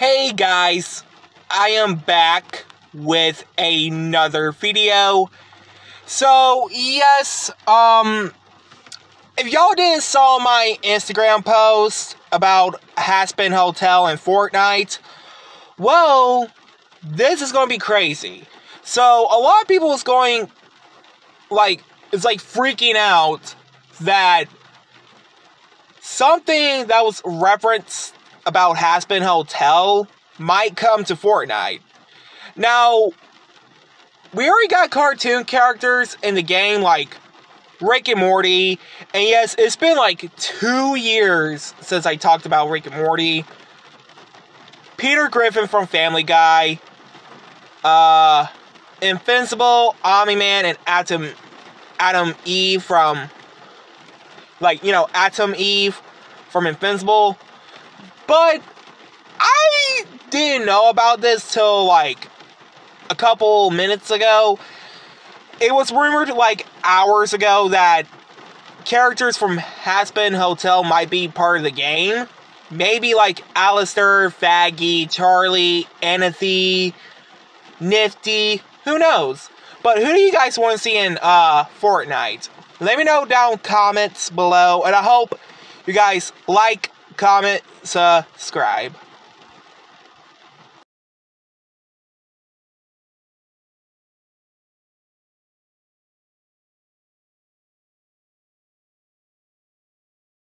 Hey guys, I am back with another video. So, yes, um, if y'all didn't saw my Instagram post about Hazbin Hotel and Fortnite, well, this is gonna be crazy. So, a lot of people was going, like, it's like freaking out that something that was referenced about Hazbin Hotel might come to Fortnite. Now, we already got cartoon characters in the game like Rick and Morty, and yes, it's been like two years since I talked about Rick and Morty. Peter Griffin from Family Guy, uh, Invincible, Omni Man, and Atom, Atom Eve from, like you know, Atom Eve from Invincible. But I didn't know about this till like a couple minutes ago. It was rumored like hours ago that characters from Hazbin Hotel might be part of the game. Maybe like Alastor, Vaggie, Charlie, Anathy, Niffty, who knows? But who do you guys want to see in uh, Fortnite? Let me know down comments below, and I hope you guys like, comment, subscribe.